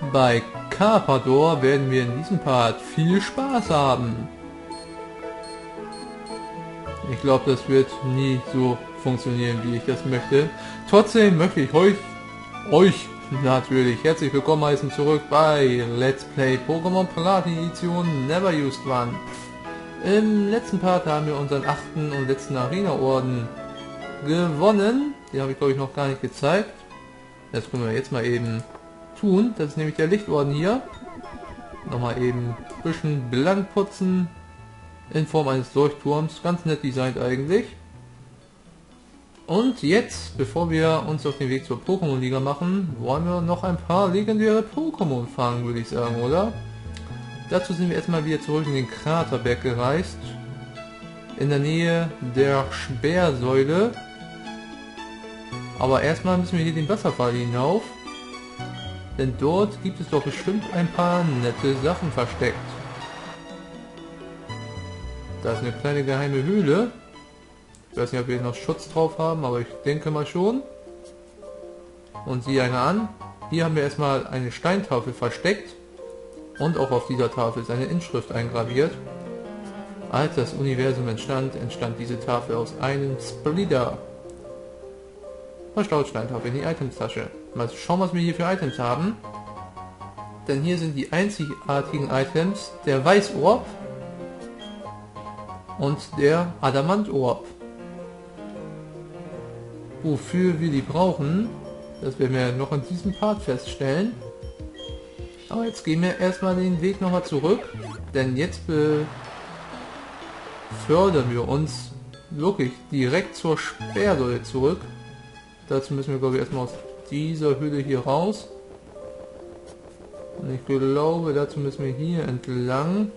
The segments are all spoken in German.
Bei Carpador werden wir in diesem Part viel Spaß haben. Ich glaube, das wird nie so funktionieren, wie ich das möchte. Trotzdem möchte ich euch, euch natürlich herzlich willkommen heißen zurück bei Let's Play Pokémon Platin Edition Never Used One. Im letzten Part haben wir unseren achten und letzten Arena-Orden gewonnen. Den habe ich glaube ich noch gar nicht gezeigt. Das können wir jetzt mal eben tun. Das ist nämlich der Lichtorden hier. Nochmal eben ein bisschen blank putzen. In Form eines Leuchtturms. Ganz nett designt eigentlich. Und jetzt, bevor wir uns auf den Weg zur Pokémon-Liga machen, wollen wir noch ein paar legendäre Pokémon fangen, würde ich sagen, oder? Dazu sind wir erstmal wieder zurück in den Kraterberg gereist. In der Nähe der Sperrsäule. Aber erstmal müssen wir hier den Wasserfall hinauf. Denn dort gibt es doch bestimmt ein paar nette Sachen versteckt. Da ist eine kleine geheime Höhle. Ich weiß nicht, ob wir noch Schutz drauf haben, aber ich denke mal schon. Und sieh eine an. Hier haben wir erstmal eine Steintafel versteckt. Und auch auf dieser Tafel ist eine Inschrift eingraviert. Als das Universum entstand, entstand diese Tafel aus einem Splitter. Verstaut Steintafel in die Itemstasche. Mal schauen, was wir hier für Items haben. Denn hier sind die einzigartigen Items der Weißorb und der Adamantorb. Wofür wir die brauchen, das werden wir noch in diesem Part feststellen. Aber jetzt gehen wir erstmal den Weg nochmal zurück, denn jetzt befördern wir uns wirklich direkt zur Sperrsäule zurück. Dazu müssen wir glaube ich erstmal aus dieser Höhle hier raus. Und ich glaube, dazu müssen wir hier entlang.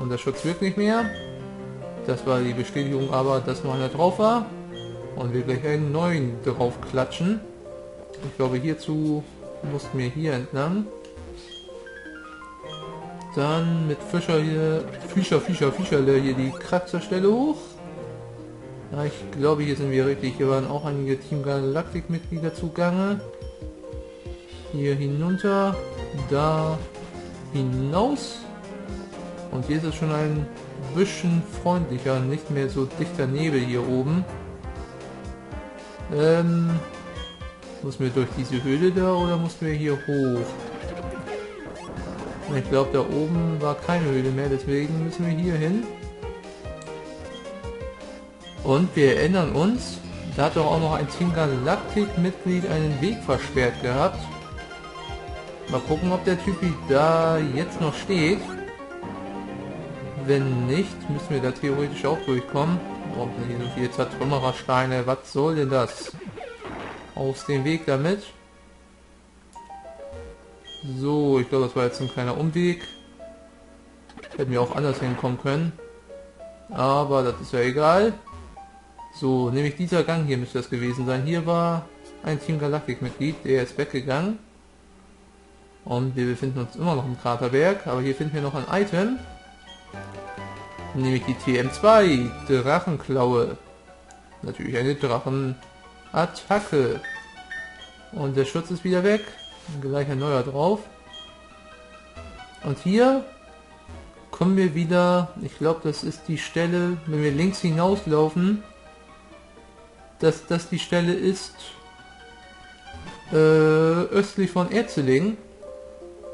Und der Schutz wirkt nicht mehr. Das war die Bestätigung aber, dass noch einer drauf war. Und wir gleich einen neuen drauf klatschen. Ich glaube, hierzu mussten wir hier entlang. Dann mit Fischer hier, Fischer, Fischer, Fischerle hier die Kratzerstelle hoch. Ja, ich glaube, hier sind wir richtig. Hier waren auch einige Team Galactic Mitglieder zugange. Hier hinunter, da hinaus. Und hier ist es schon ein bisschen freundlicher, nicht mehr so dichter Nebel hier oben. Ähm, mussten wir durch diese Höhle da oder mussten wir hier hoch? Ich glaube, da oben war keine Höhle mehr, deswegen müssen wir hier hin. Und wir erinnern uns, da hat doch auch noch ein Team Galactic-Mitglied einen Weg versperrt gehabt. Mal gucken, ob der Typ da jetzt noch steht. Wenn nicht, müssen wir da theoretisch auch durchkommen. Warum sind hier so viele Zertrümmerersteine? Was soll denn das? Aus dem Weg damit. So, ich glaube, das war jetzt ein kleiner Umweg. Hätten wir auch anders hinkommen können. Aber das ist ja egal. So, nämlich dieser Gang hier müsste das gewesen sein. Hier war ein Team Galactic Mitglied, der ist weggegangen. Und wir befinden uns immer noch im Kraterberg, aber hier finden wir noch ein Item. Nämlich die TM2, Drachenklaue. Natürlich eine Drachenattacke. Und der Schutz ist wieder weg. Gleich ein neuer drauf. Und hier kommen wir wieder, ich glaube das ist die Stelle, wenn wir links hinauslaufen, dass das die Stelle ist äh, östlich von Erzeling.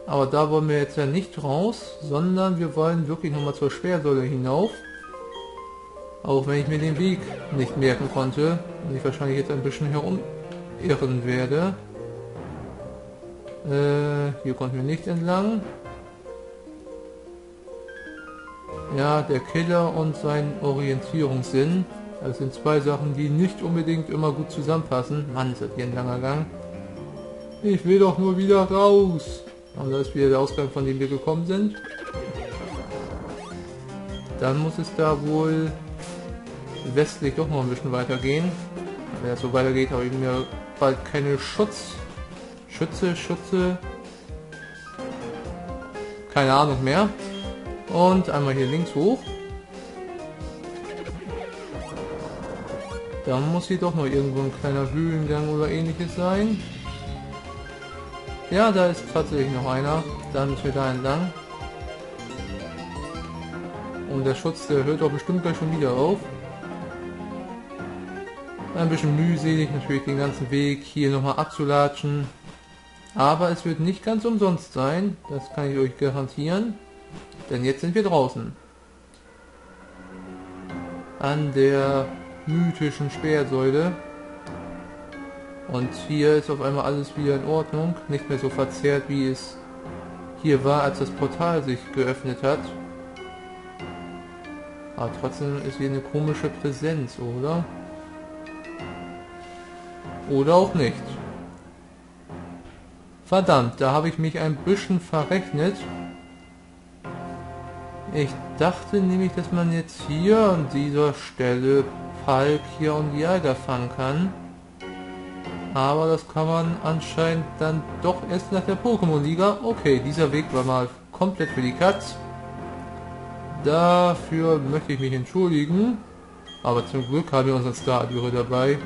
Aber da wollen wir jetzt ja nicht raus, sondern wir wollen wirklich nochmal zur Sperrsäule hinauf. Auch wenn ich mir den Weg nicht merken konnte und ich wahrscheinlich jetzt ein bisschen herumirren werde. Äh, hier konnten wir nicht entlang. Ja, der Killer und sein Orientierungssinn. Das sind zwei Sachen, die nicht unbedingt immer gut zusammenpassen. Mann, ist das hier ein langer Gang. Ich will doch nur wieder raus. Und da ist wieder der Ausgang, von dem wir gekommen sind. Dann muss es da wohl westlich doch noch ein bisschen weitergehen. Wenn es so weitergeht, habe ich mir bald keine Schutz... Schütze, Schütze... Keine Ahnung mehr. Und einmal hier links hoch. Da muss hier doch noch irgendwo ein kleiner Höhlengang oder ähnliches sein. Ja, da ist tatsächlich noch einer. Dann müssen wir da entlang. Und der Schutz, der hört doch bestimmt gleich schon wieder auf. Ein bisschen mühselig natürlich den ganzen Weg hier nochmal abzulatschen. Aber es wird nicht ganz umsonst sein, das kann ich euch garantieren. Denn jetzt sind wir draußen. An der mythischen Speersäule. Und hier ist auf einmal alles wieder in Ordnung. Nicht mehr so verzerrt, wie es hier war, als das Portal sich geöffnet hat. Aber trotzdem ist hier eine komische Präsenz, oder? Oder auch nicht. Verdammt, da habe ich mich ein bisschen verrechnet. Ich dachte nämlich, dass man jetzt hier an dieser Stelle Palkia und Jäger fangen kann. Aber das kann man anscheinend dann doch erst nach der Pokémon-Liga. Okay, dieser Weg war mal komplett für die Katz. Dafür möchte ich mich entschuldigen. Aber zum Glück haben wir unseren Star-Adüre dabei.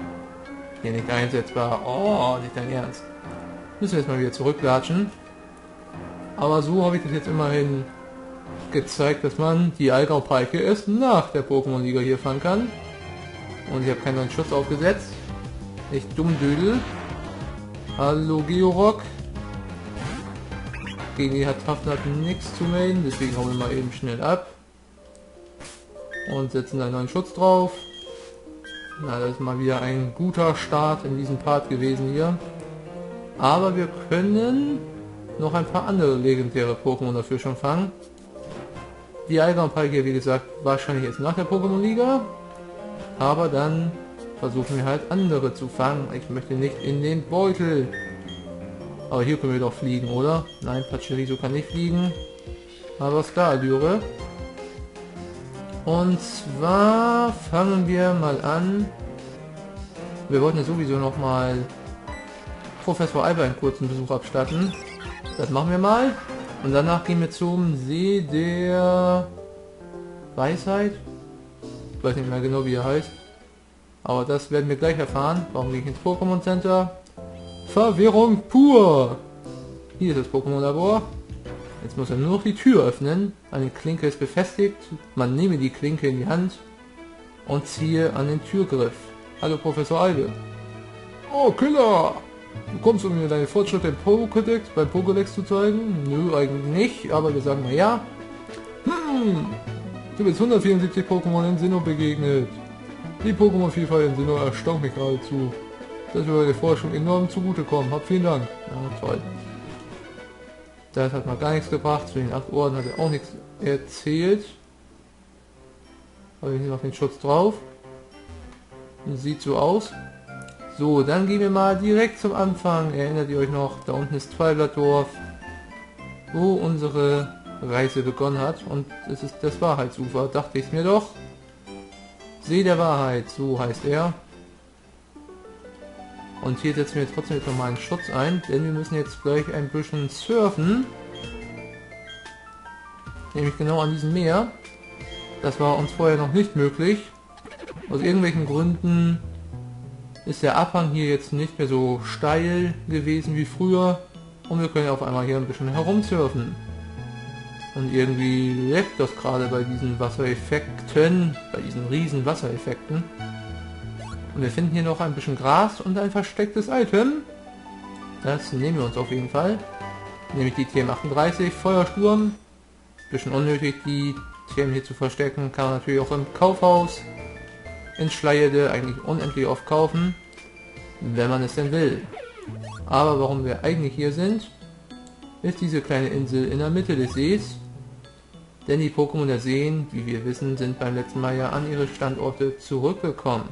Hier nicht einsetzbar. Oh, nicht dein Ernst. Müssen wir jetzt mal wieder zurücklatschen. Aber so habe ich das jetzt immerhin gezeigt, dass man die Allgäu-Palke erst nach der Pokémon-Liga hier fangen kann. Und ich habe keinen neuen Schutz aufgesetzt. Ich dumm Dödel. Hallo Georock. Gegen die hat nichts zu melden, deswegen hauen wir mal eben schnell ab. Und setzen einen neuen Schutz drauf. Na, das ist mal wieder ein guter Start in diesem Part gewesen hier. Aber wir können noch ein paar andere legendäre Pokémon dafür schon fangen. Die Eigerpalke, wie gesagt, wahrscheinlich jetzt nach der Pokémon-Liga. Aber dann versuchen wir halt andere zu fangen. Ich möchte nicht in den Beutel. Aber hier können wir doch fliegen, oder? Nein, Pachirisu kann nicht fliegen. Aber Skardüre. Und zwar fangen wir mal an. Wir wollten ja sowieso noch mal Professor Alba einen kurzen Besuch abstatten. Das machen wir mal. Und danach gehen wir zum See der Weisheit. Weiß nicht mehr genau wie er heißt. Aber das werden wir gleich erfahren. Warum gehe ich ins Pokémon Center? Verwirrung pur! Hier ist das Pokémon Labor. Jetzt muss er nur noch die Tür öffnen. Eine Klinke ist befestigt. Man nehme die Klinke in die Hand und ziehe an den Türgriff. Hallo Professor Albe. Oh, Killer! Du kommst, um mir deine Fortschritte im Pokédex, beim Pokédex zu zeigen? Nö, eigentlich nicht, aber wir sagen mal ja. Hm, du bist 174 Pokémon in Sinnoh begegnet. Die Pokémon-Vielfalt in Sinnoh erstaunt mich geradezu. Das würde der Forschung enorm zugutekommen. Hab vielen Dank. Ja, toll. Das hat mal gar nichts gebracht. Zu den acht Ohren hat er auch nichts erzählt. Habe ich noch den Schutz drauf. Sieht so aus. So, dann gehen wir mal direkt zum Anfang. Erinnert ihr euch noch? Da unten ist Twilight-Dorf, wo unsere Reise begonnen hat. Und es ist das Wahrheitsufer, dachte ich mir doch. See der Wahrheit, so heißt er. Und hier setzen wir trotzdem jetzt nochmal einen Schutz ein, denn wir müssen jetzt gleich ein bisschen surfen. Nämlich genau an diesem Meer. Das war uns vorher noch nicht möglich. Aus irgendwelchen Gründen ist der Abhang hier jetzt nicht mehr so steil gewesen wie früher und wir können auf einmal hier ein bisschen herumsurfen. Und irgendwie lebt das gerade bei diesen Wassereffekten, bei diesen riesen Wassereffekten. Und wir finden hier noch ein bisschen Gras und ein verstecktes Item. Das nehmen wir uns auf jeden Fall. Nämlich die TM38 Feuersturm. Bisschen unnötig, die TM hier zu verstecken. Kann man natürlich auch im Kaufhaus in Schleierde eigentlich unendlich oft kaufen, wenn man es denn will. Aber warum wir eigentlich hier sind, ist diese kleine Insel in der Mitte des Sees. Denn die Pokémon der Seen, wie wir wissen, sind beim letzten Mal ja an ihre Standorte zurückgekommen.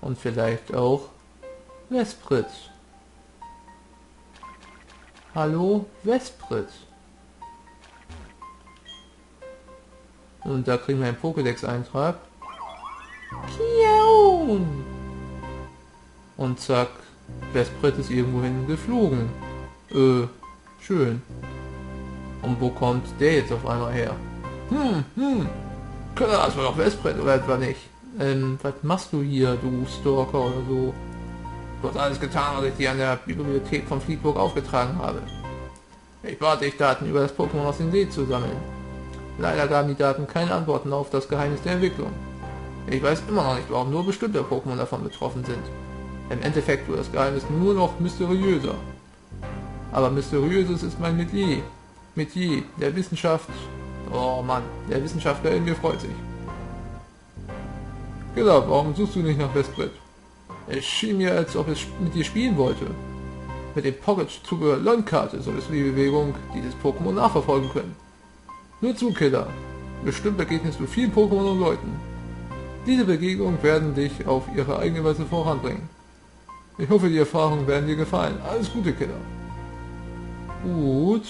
Und vielleicht auch Vesprit. Hallo Vesprit. Und da kriegen wir einen Pokédex-Eintrag. Kiaun! Und zack, Vesprit ist irgendwohin geflogen. Äh, schön. Und wo kommt der jetzt auf einmal her? Hm, hm. Das war doch Vesprit oder etwa nicht? Ähm, was machst du hier, du Stalker oder so? Du hast alles getan, was ich dir an der Bibliothek von Fleetburg aufgetragen habe. Ich bat dich, Daten über das Pokémon aus dem See zu sammeln. Leider gaben die Daten keine Antworten auf das Geheimnis der Entwicklung. Ich weiß immer noch nicht, warum nur bestimmte Pokémon davon betroffen sind. Im Endeffekt wird das Geheimnis nur noch mysteriöser. Aber mysteriöses ist mein Metier. Metier der Wissenschaft. Oh Mann, der Wissenschaftler in mir freut sich. Genau, warum suchst du nicht nach Westbrett? Es schien mir, als ob es mit dir spielen wollte. Mit dem Pocket-Zubehör Landkarte solltest du die Bewegung dieses Pokémon nachverfolgen können. Nur zu, Killer. Bestimmt begegnest du vielen Pokémon und Leuten. Diese Begegnungen werden dich auf ihre eigene Weise voranbringen. Ich hoffe, die Erfahrungen werden dir gefallen. Alles Gute, Killer. Gut.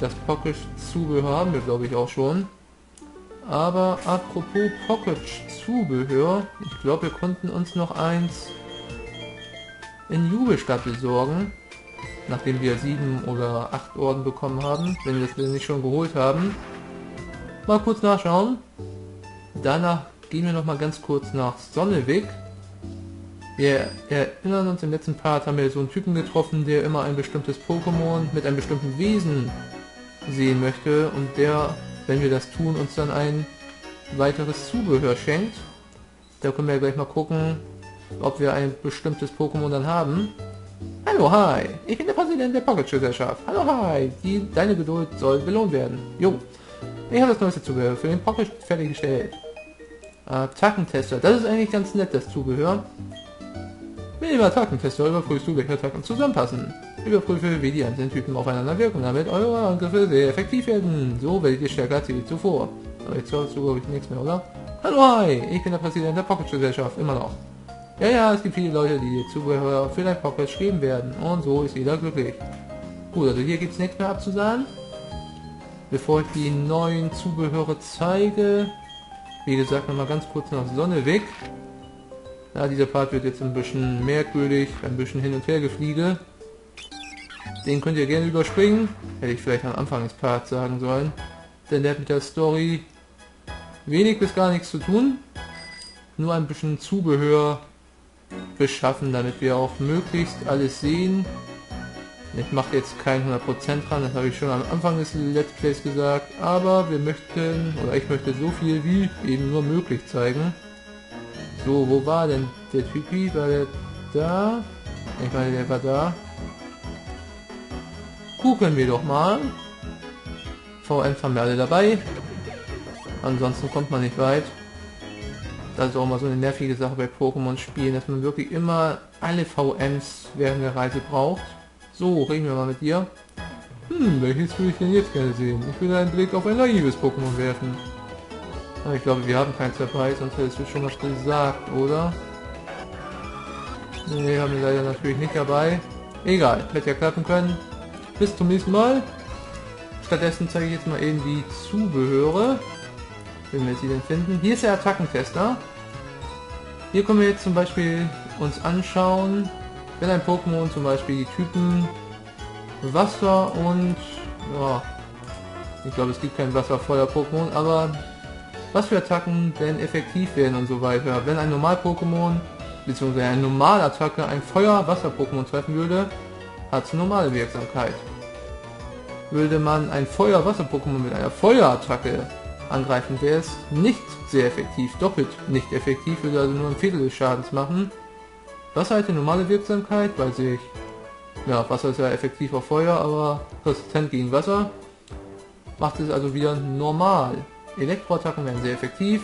Das Pocket-Zubehör haben wir, glaube ich, auch schon. Aber apropos Pocket-Zubehör, ich glaube, wir konnten uns noch eins in Jubelstadt besorgen. Nachdem wir sieben oder acht Orden bekommen haben, wenn wir das nicht schon geholt haben. Mal kurz nachschauen. Danach gehen wir noch mal ganz kurz nach Sonneweg. Wir erinnern uns, im letzten Part haben wir so einen Typen getroffen, der immer ein bestimmtes Pokémon mit einem bestimmten Wesen sehen möchte und der wenn wir das tun, uns dann ein weiteres Zubehör schenkt. Da können wir gleich mal gucken, ob wir ein bestimmtes Pokémon dann haben. Hallo, hi, ich bin der Präsident der Pocket-Gesellschaft. Hallo, hi, die, deine Geduld soll belohnt werden. Jo, ich habe das neueste Zubehör für den Pocket fertiggestellt. Attackentester, das ist eigentlich ganz nett, das Zubehör. Mit dem Attackentester überprüfst du, welche Attacken zusammenpassen. Überprüfe, wie die einzelnen Typen aufeinander wirken, damit eure Angriffe sehr effektiv werden. So werdet ihr stärker als je zuvor. Aber jetzt hast du, glaube ich, nichts mehr, oder? Hallo, hi! Ich bin der Präsident der Pocket-Gesellschaft, immer noch. Ja, ja, es gibt viele Leute, die dir Zubehör für dein Pocket schreiben werden. Und so ist jeder glücklich. Gut, also hier gibt es nichts mehr abzusagen. Bevor ich die neuen Zubehöre zeige, wie gesagt, nochmal ganz kurz nach Sonne weg. Ja, dieser Part wird jetzt ein bisschen merkwürdig, ein bisschen hin und her gefliege. Den könnt ihr gerne überspringen. Hätte ich vielleicht am Anfang des Parts sagen sollen. Denn der hat mit der Story wenig bis gar nichts zu tun. Nur ein bisschen Zubehör beschaffen, damit wir auch möglichst alles sehen. Ich mache jetzt kein 100% dran, das habe ich schon am Anfang des Let's Plays gesagt, aber wir möchten, oder ich möchte so viel wie eben nur möglich zeigen. So, wo war denn der Typi? War der da? Ich meine, der war da. Gucken wir doch mal. VMs haben wir alle dabei. Ansonsten kommt man nicht weit. Das ist auch mal so eine nervige Sache bei Pokémon-Spielen, dass man wirklich immer alle VMs während der Reise braucht. So, reden wir mal mit dir. Hm, welches würde ich denn jetzt gerne sehen? Ich will einen Blick auf ein naives Pokémon werfen. Ich glaube, wir haben keins dabei, sonst hättest du schon was gesagt, oder? Ne, haben wir leider natürlich nicht dabei. Egal, hätte ja klappen können. Bis zum nächsten Mal. Stattdessen zeige ich jetzt mal eben die Zubehöre. Wenn wir sie denn finden. Hier ist der Attackentester. Hier können wir jetzt zum Beispiel uns anschauen, wenn ein Pokémon zum Beispiel die Typen Wasser und ja, ich glaube es gibt kein Wasser-Feuer-Pokémon, aber was für Attacken denn effektiv werden und so weiter. Wenn ein Normal-Pokémon bzw. eine Normalattacke ein Feuer-Wasser-Pokémon treffen würde, hat normale Wirksamkeit. Würde man ein Feuer-Wasser-Pokémon mit einer Feuerattacke angreifen, wäre es nicht sehr effektiv, doppelt nicht effektiv, würde also nur ein Viertel des Schadens machen. Wasser eine normale Wirksamkeit, weil sich, ja, Wasser ist ja effektiv auf Feuer, aber resistent gegen Wasser, macht es also wieder normal. Elektroattacken wären sehr effektiv,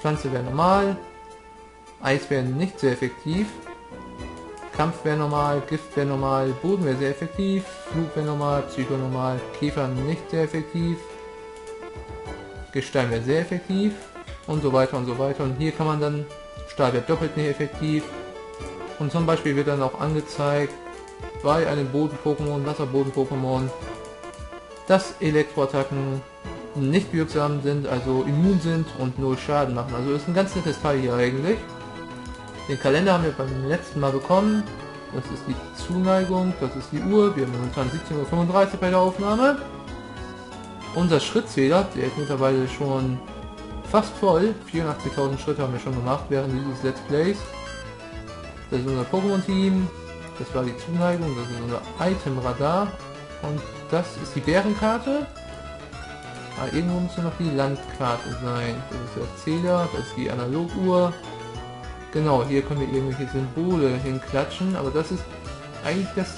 Pflanze wäre normal, Eis wäre nicht sehr effektiv, Kampf wäre normal, Gift wäre normal, Boden wäre sehr effektiv, Flug wäre normal, Psycho normal, Käfer nicht sehr effektiv, Gestein wäre sehr effektiv und so weiter und so weiter. Und hier kann man dann, Stahl wird doppelt nicht effektiv. Und zum Beispiel wird dann auch angezeigt, bei einem Boden-Pokémon, Wasserboden-Pokémon, dass Elektroattacken nicht wirksam sind, also immun sind und null Schaden machen. Also ist ein ganz nettes Teil hier eigentlich. Den Kalender haben wir beim letzten Mal bekommen. Das ist die Zuneigung, das ist die Uhr. Wir haben momentan 17.35 Uhr bei der Aufnahme. Unser Schrittzähler, der ist mittlerweile schon fast voll. 84.000 Schritte haben wir schon gemacht während dieses Let's Plays. Das ist unser Pokémon-Team. Das war die Zuneigung, das ist unser Item-Radar. Und das ist die Bärenkarte. Ah, irgendwo müsste noch die Landkarte sein. Das ist der Zähler, das ist die Analoguhr. Genau, hier können wir irgendwelche Symbole hinklatschen, aber das ist eigentlich das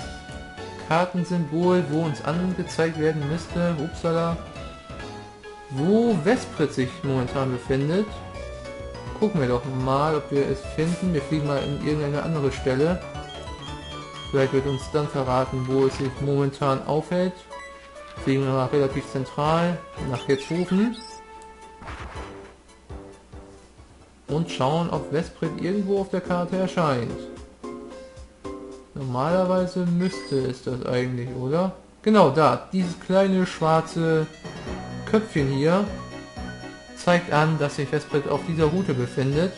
Kartensymbol, wo uns angezeigt werden müsste, upsala, wo Vesprit sich momentan befindet. Gucken wir doch mal, ob wir es finden. Wir fliegen mal in irgendeine andere Stelle. Vielleicht wird uns dann verraten, wo es sich momentan aufhält. Fliegen wir relativ zentral nach Hetzhofen. Und schauen, ob Vesprit irgendwo auf der Karte erscheint. Normalerweise müsste es das eigentlich, oder? Genau, da. Dieses kleine schwarze Köpfchen hier zeigt an, dass sich Vesprit auf dieser Route befindet.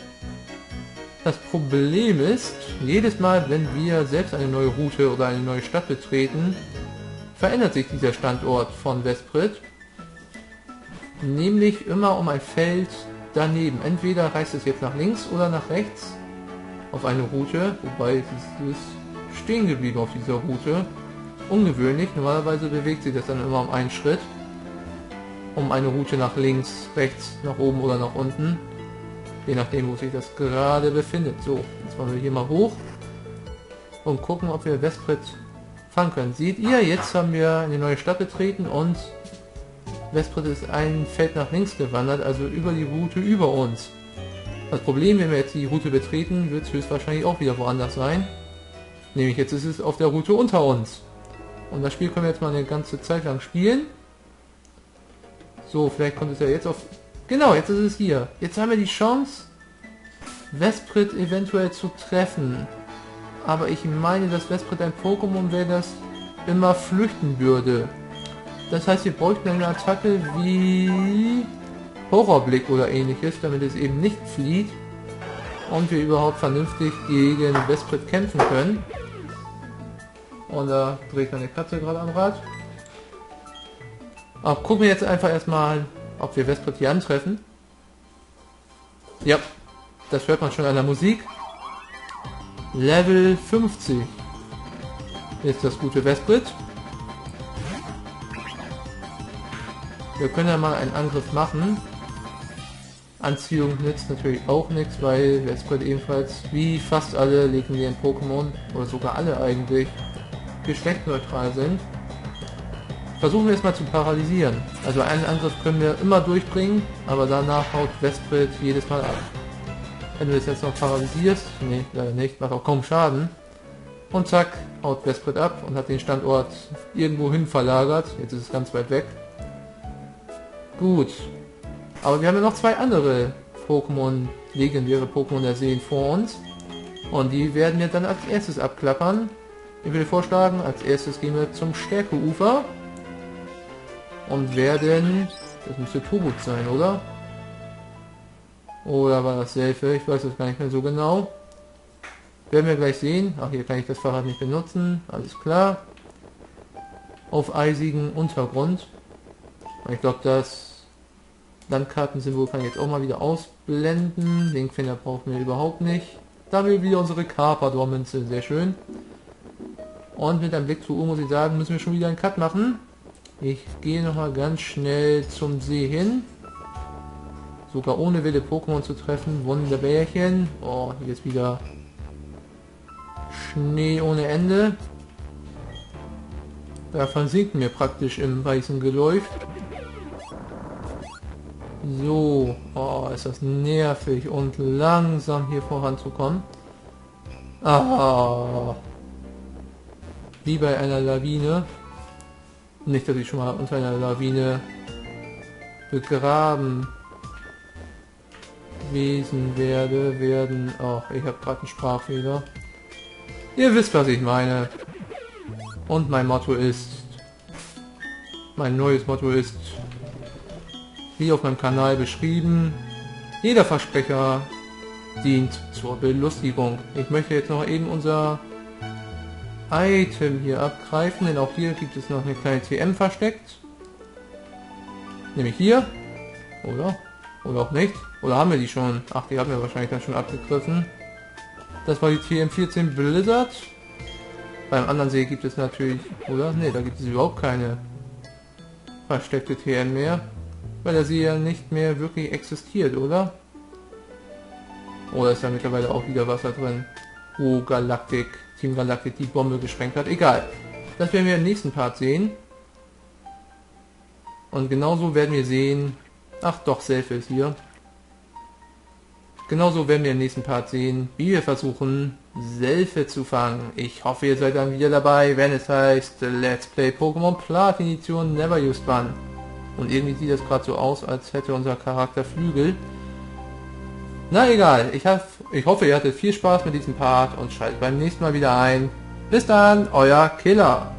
Das Problem ist, jedes Mal, wenn wir selbst eine neue Route oder eine neue Stadt betreten, verändert sich dieser Standort von Vesprit. Nämlich immer um ein Feld daneben. Entweder reißt es jetzt nach links oder nach rechts auf eine Route, wobei es ist stehen geblieben auf dieser Route. Ungewöhnlich, normalerweise bewegt sich das dann immer um einen Schritt. Um eine Route nach links, rechts, nach oben oder nach unten. Je nachdem, wo sich das gerade befindet. So, jetzt wollen wir hier mal hoch und gucken, ob wir Vesprit fangen können. Seht ihr, jetzt haben wir eine neue Stadt betreten und Vesprit ist ein Feld nach links gewandert, also über die Route über uns. Das Problem, wenn wir jetzt die Route betreten, wird höchstwahrscheinlich auch wieder woanders sein. Nämlich jetzt ist es auf der Route unter uns. Und das Spiel können wir jetzt mal eine ganze Zeit lang spielen. So, vielleicht kommt es ja jetzt auf... Genau, jetzt ist es hier. Jetzt haben wir die Chance, Vesprit eventuell zu treffen. Aber ich meine, dass Vesprit ein Pokémon wäre, das immer flüchten würde. Das heißt, wir bräuchten eine Attacke wie Horrorblick oder ähnliches, damit es eben nicht flieht und wir überhaupt vernünftig gegen Vesprit kämpfen können. Und da dreht meine Katze gerade am Rad. Ach, gucken wir jetzt einfach erstmal, ob wir Vesprit hier antreffen. Ja, das hört man schon an der Musik. Level 50 ist das gute Vesprit. Wir können ja mal einen Angriff machen. Anziehung nützt natürlich auch nichts, weil Vesprit ebenfalls wie fast alle legendären Pokémon, oder sogar alle eigentlich, geschlechtsneutral sind. Versuchen wir es mal zu paralysieren. Also einen Angriff können wir immer durchbringen, aber danach haut Vesprit jedes Mal ab. Wenn du es jetzt noch paralysierst, nee, leider nicht, macht auch kaum Schaden. Und zack, haut Vesprit ab und hat den Standort irgendwo hin verlagert. Jetzt ist es ganz weit weg. Gut. Aber wir haben ja noch zwei andere Pokémon, legendäre Pokémon der Seen vor uns. Und die werden wir dann als erstes abklappern. Ich würde vorschlagen, als erstes gehen wir zum Stärkeufer und werden, das müsste Tobut sein, oder? Oder war das Selfe? Ich weiß es gar nicht mehr so genau. Werden wir gleich sehen. Ach, hier kann ich das Fahrrad nicht benutzen. Alles klar. Auf eisigen Untergrund. Ich glaube, das Landkartensymbol kann ich jetzt auch mal wieder ausblenden. Den Finder brauchen wir überhaupt nicht. Da haben wir wieder unsere Carpador-Münze. Sehr schön. Und mit einem Blick zur Uhr muss ich sagen, müssen wir schon wieder einen Cut machen. Ich gehe noch mal ganz schnell zum See hin. Sogar ohne wilde Pokémon zu treffen. Wunderbärchen. Oh, hier ist wieder Schnee ohne Ende. Da versinken wir praktisch im weißen Geläuf. So, oh, ist das nervig und langsam hier voranzukommen. Ah, wie bei einer Lawine. Nicht, dass ich schon mal unter einer Lawine begraben gewesen werde, werden... Ach, ich habe gerade einen Sprachfehler. Ihr wisst, was ich meine. Und mein Motto ist... Mein neues Motto ist... Wie auf meinem Kanal beschrieben. Jeder Versprecher dient zur Belustigung. Ich möchte jetzt noch eben unser Item hier abgreifen, denn auch hier gibt es noch eine kleine TM versteckt. Nämlich hier. Oder? Oder auch nicht. Oder haben wir die schon? Ach, die haben wir wahrscheinlich dann schon abgegriffen. Das war die TM14 Blizzard. Beim anderen See gibt es natürlich, oder? Ne, da gibt es überhaupt keine versteckte TM mehr. Weil der See ja nicht mehr wirklich existiert, oder? Oder ist da mittlerweile auch wieder Wasser drin? Wo Galactic, Team Galactic die Bombe gesprengt hat. Egal. Das werden wir im nächsten Part sehen. Und genauso werden wir sehen... Ach doch, Selfie ist hier. Genauso werden wir im nächsten Part sehen, wie wir versuchen, Selfie zu fangen. Ich hoffe, ihr seid dann wieder dabei, wenn es heißt Let's Play Pokémon Platin Edition Never Used One. Und irgendwie sieht das gerade so aus, als hätte unser Charakter Flügel. Na egal, ich, hab, ich hoffe, ihr hattet viel Spaß mit diesem Part und schaltet beim nächsten Mal wieder ein. Bis dann, euer Killer.